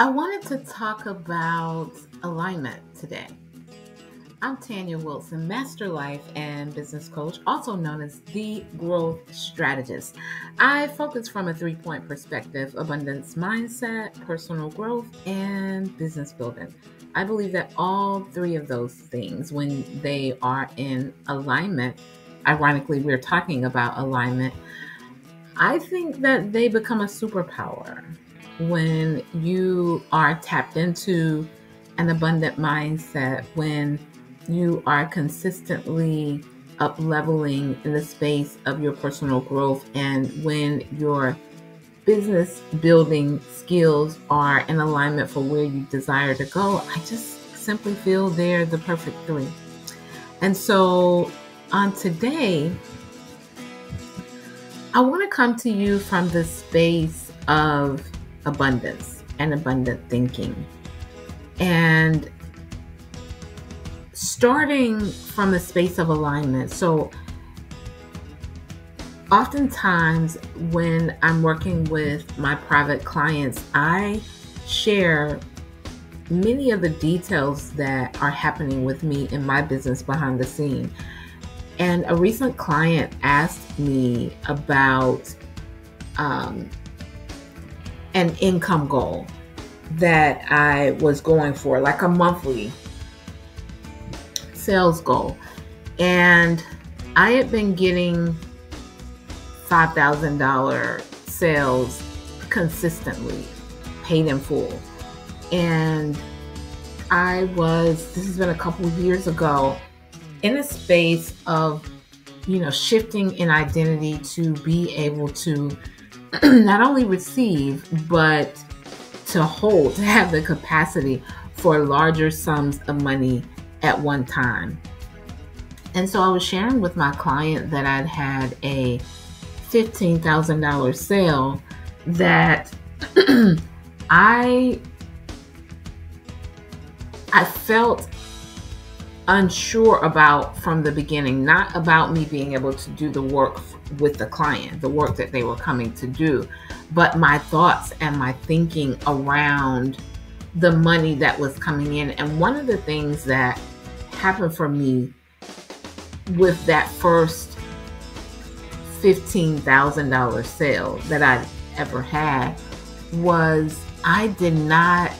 I wanted to talk about alignment today. I'm Tanya Wilson, Master Life and Business Coach, also known as the Growth Strategist. I focus from a three point perspective abundance mindset, personal growth, and business building. I believe that all three of those things, when they are in alignment, ironically, we're talking about alignment, I think that they become a superpower when you are tapped into an abundant mindset, when you are consistently up leveling in the space of your personal growth, and when your business building skills are in alignment for where you desire to go, I just simply feel they're the perfect three. And so on today, I want to come to you from the space of abundance and abundant thinking. And starting from a space of alignment. So, oftentimes when I'm working with my private clients, I share many of the details that are happening with me in my business behind the scene. And a recent client asked me about um, an income goal that I was going for, like a monthly sales goal. And I had been getting $5,000 sales consistently, paid in full. And I was, this has been a couple years ago, in a space of, you know, shifting in identity to be able to not only receive, but to hold, to have the capacity for larger sums of money at one time. And so I was sharing with my client that I'd had a $15,000 sale that I I felt unsure about from the beginning, not about me being able to do the work with the client, the work that they were coming to do, but my thoughts and my thinking around the money that was coming in. And one of the things that happened for me with that first $15,000 sale that I ever had was I did not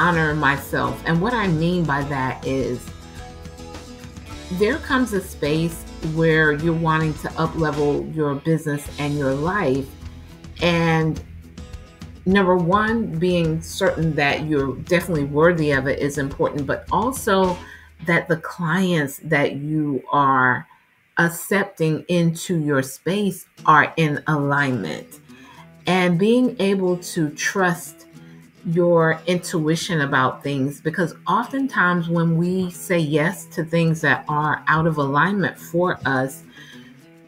honor myself. And what I mean by that is there comes a space where you're wanting to up level your business and your life. And number one being certain that you're definitely worthy of it is important but also that the clients that you are accepting into your space are in alignment. And being able to trust your intuition about things because oftentimes when we say yes to things that are out of alignment for us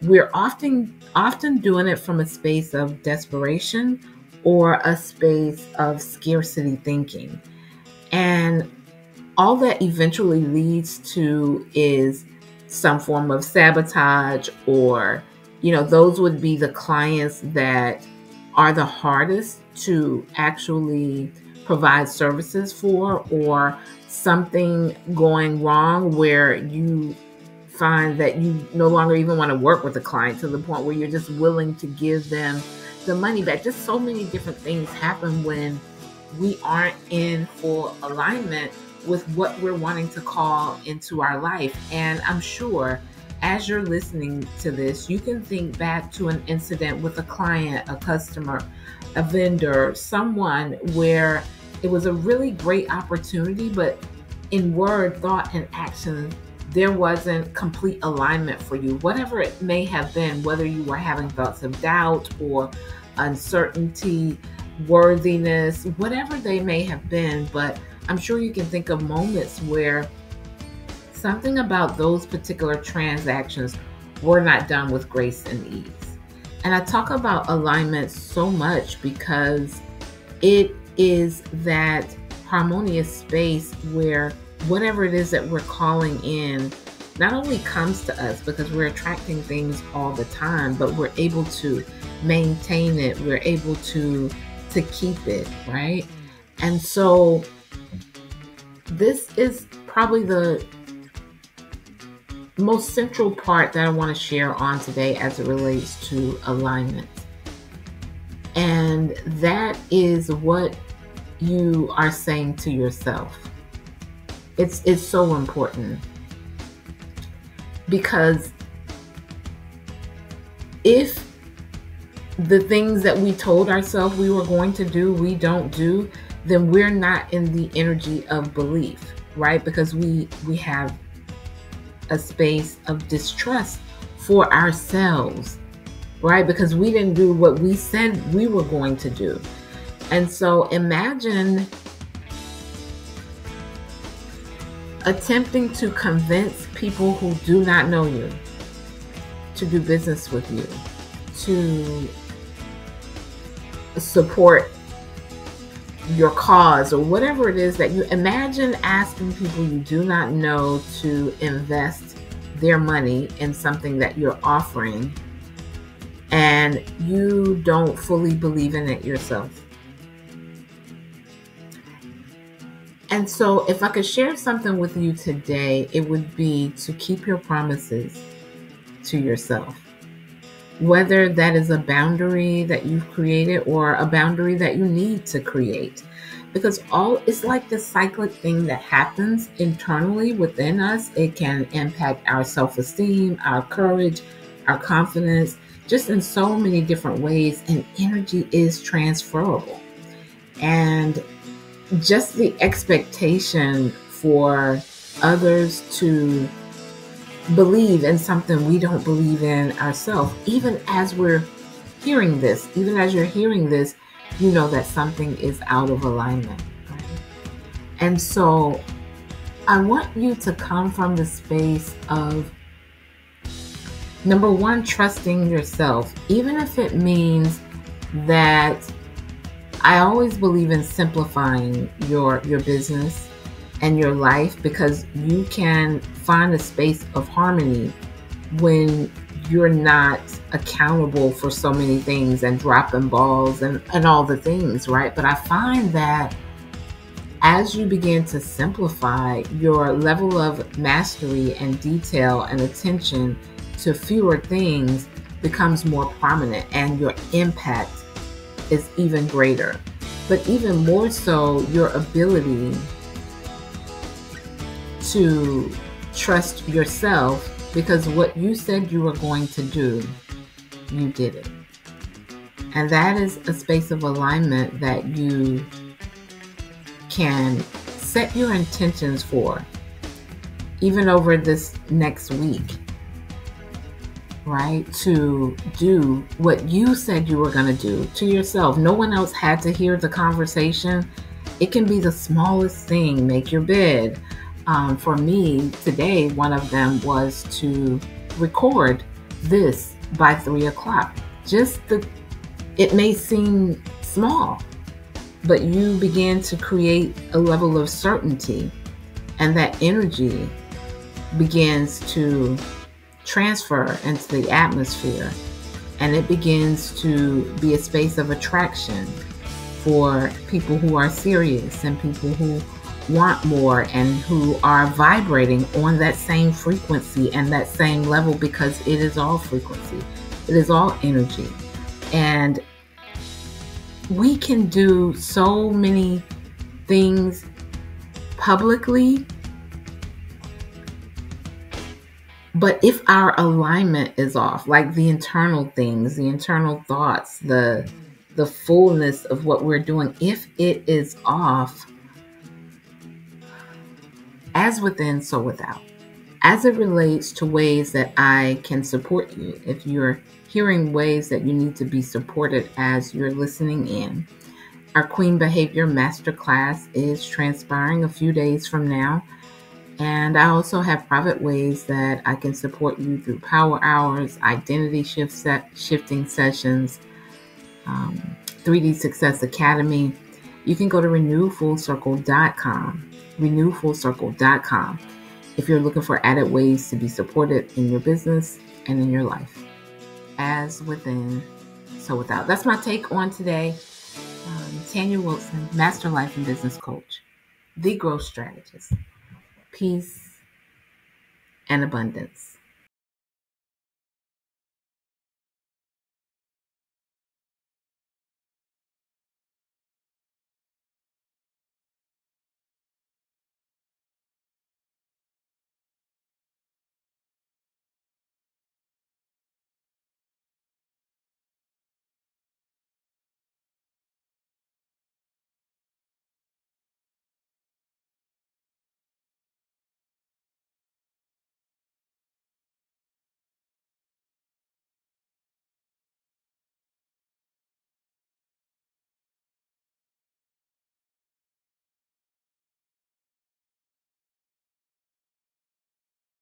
we're often often doing it from a space of desperation or a space of scarcity thinking. And all that eventually leads to is some form of sabotage or you know those would be the clients that are the hardest to actually provide services for or something going wrong where you find that you no longer even want to work with the client to the point where you're just willing to give them the money back. Just so many different things happen when we aren't in full alignment with what we're wanting to call into our life. And I'm sure as you're listening to this, you can think back to an incident with a client, a customer, a vendor, someone where it was a really great opportunity, but in word, thought, and action, there wasn't complete alignment for you. Whatever it may have been, whether you were having thoughts of doubt or uncertainty, worthiness, whatever they may have been, but I'm sure you can think of moments where something about those particular transactions were not done with grace and ease. And I talk about alignment so much because it is that harmonious space where whatever it is that we're calling in not only comes to us because we're attracting things all the time, but we're able to maintain it, we're able to to keep it, right? And so this is probably the most central part that I want to share on today as it relates to alignment. And that is what you are saying to yourself. It's it's so important. Because if the things that we told ourselves we were going to do, we don't do, then we're not in the energy of belief, right? Because we we have a space of distrust for ourselves, right? Because we didn't do what we said we were going to do. And so imagine attempting to convince people who do not know you to do business with you, to support your cause or whatever it is that you imagine asking people you do not know to invest their money in something that you're offering and you don't fully believe in it yourself. And so, if I could share something with you today, it would be to keep your promises to yourself whether that is a boundary that you've created or a boundary that you need to create. Because all it's like this cyclic thing that happens internally within us. It can impact our self-esteem our courage our confidence just in so many different ways and energy is transferable. And just the expectation for others to believe in something we don't believe in ourselves. Even as we're hearing this, even as you're hearing this, you know that something is out of alignment. And so I want you to come from the space of number one, trusting yourself, even if it means that I always believe in simplifying your your business and your life because you can find a space of harmony when you're not accountable for so many things and dropping balls and, and all the things, right? But I find that as you begin to simplify, your level of mastery and detail and attention to fewer things becomes more prominent and your impact is even greater. But even more so, your ability to trust yourself because what you said you were going to do, you did it. And that is a space of alignment that you can set your intentions for, even over this next week, right? To do what you said you were going to do to yourself. No one else had to hear the conversation. It can be the smallest thing make your bed, um, for me today, one of them was to record this by three o'clock. Just the, it may seem small, but you begin to create a level of certainty, and that energy begins to transfer into the atmosphere, and it begins to be a space of attraction for people who are serious and people who want more and who are vibrating on that same frequency and that same level because it is all frequency, it is all energy. And we can do so many things publicly. But if our alignment is off, like the internal things, the internal thoughts, the the fullness of what we're doing, if it is off, as within, so without. As it relates to ways that I can support you, if you're hearing ways that you need to be supported as you're listening in, our Queen Behavior Masterclass is transpiring a few days from now. And I also have private ways that I can support you through power hours, identity shift set, shifting sessions, um, 3D Success Academy. You can go to renewfullcircle.com renewfullcircle.com if you're looking for added ways to be supported in your business and in your life. As within, so without. That's my take on today. Um, Tanya Wilson, Master Life and Business Coach, the growth strategist. Peace and abundance.